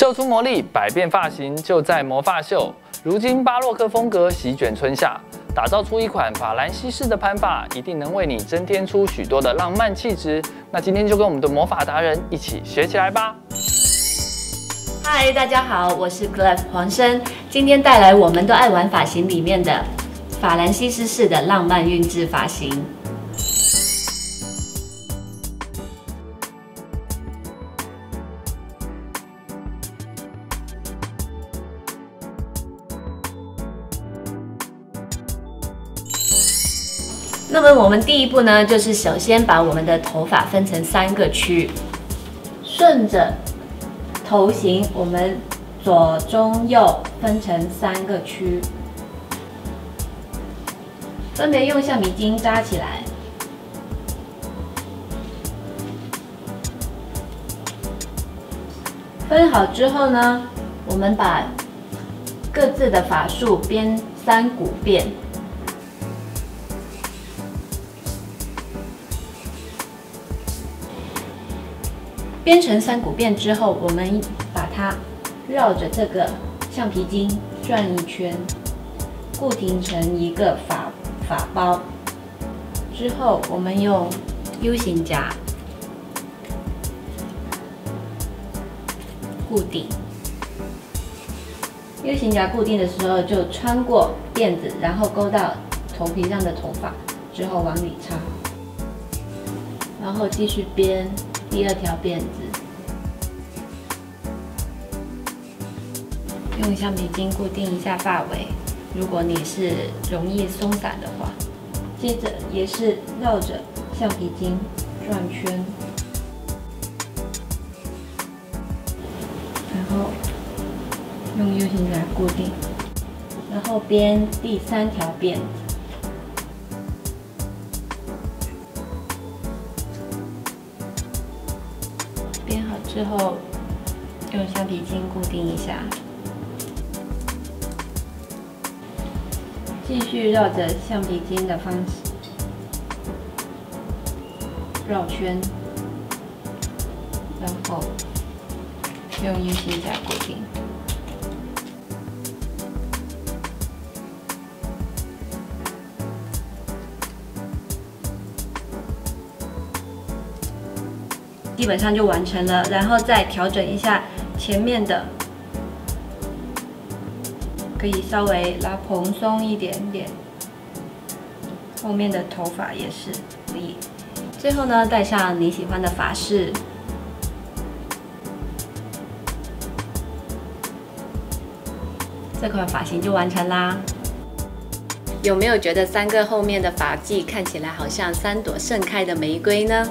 秀出魔力，百变发型就在魔发秀。如今巴洛克风格席卷春夏，打造出一款法兰西式的盘发，一定能为你增添出许多的浪漫气质。那今天就跟我们的魔法达人一起学起来吧！嗨，大家好，我是 Glove 黄生，今天带来我们都爱玩发型里面的法兰西斯式的浪漫韵致发型。那么我们第一步呢，就是首先把我们的头发分成三个区，顺着头型，我们左中右分成三个区，分别用橡皮筋扎起来。分好之后呢，我们把各自的发束编三股辫。编成三股辫之后，我们把它绕着这个橡皮筋转一圈，固定成一个发发包。之后，我们用 U 型夹固定。U 型夹固定的时候，就穿过辫子，然后勾到头皮上的头发，之后往里插，然后继续编。第二条辫子，用橡皮筋固定一下发尾。如果你是容易松散的话，接着也是绕着橡皮筋转圈，然后用 U 型夹固定，然后编第三条辫子。编好之后用橡皮筋固定一下，继续绕着橡皮筋的方式绕圈，然后用 U 型夹固定。基本上就完成了，然后再调整一下前面的，可以稍微拉蓬松一点点，后面的头发也是可以。最后呢，戴上你喜欢的发饰，这款发型就完成啦。有没有觉得三个后面的发髻看起来好像三朵盛开的玫瑰呢？